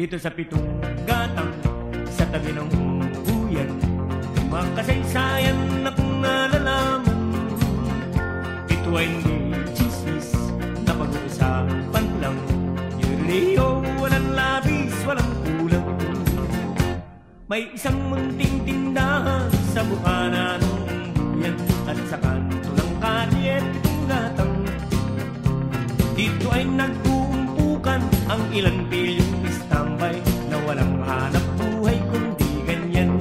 Dito sa pitong gatang Sa tabi ng huyan Makasaysayan na kung nalalaman. Ito ay hindi chismis Na pag-uusapan lang Yuriyo, walang labis, walang kulang. May isang munting tindahan Sa bukana ng buyan At sa kanto ng kalye Pitong gatang. Dito ay nag-uumpukan Ang ilang Na walang hanap buhay kundi ganyan.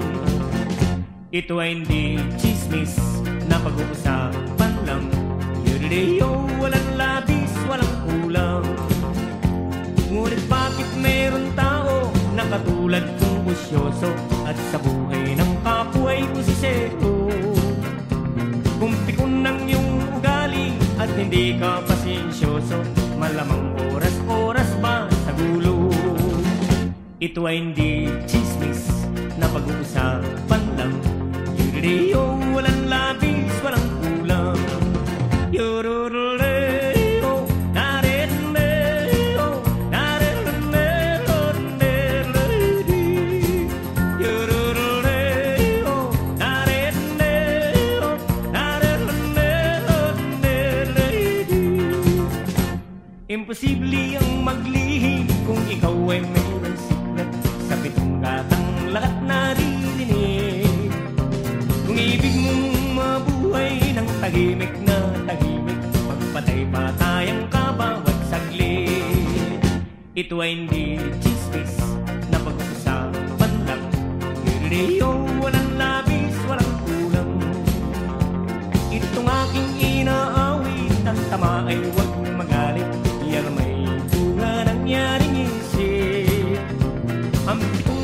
Ito ay hindi chismis Na pag-uusapan lang. Yuriyo, walang labis, walang kulang. Ngunit bakit meron tao Na katulad kong busyoso At sa buhay ng kapwa ay busisero Kung pikon ng iyong ugali At hindi ka pasensyoso Malamang oras-oras Ito ay hindi chismis Na pag-uusapan lang Yuriyo, walang labis, walang kulang Yororoleo, nareleo, nareleo, nereledi. Yororoleo, nareleo, nareleo, nereledi. Imposible ang maglihim kung ikaw ay mayroong sikret Sa pitong gatang lahat naririnig. Kung ibig mong mabuhay ng tahimik na tahimik Magpatay-patay ang kabawat saglit. Ito ay hindi chismis na pag-uusapan lang. Yuriyo, walang labis, walang kulang. Itong aking inaawit Ang tama ay wag I'm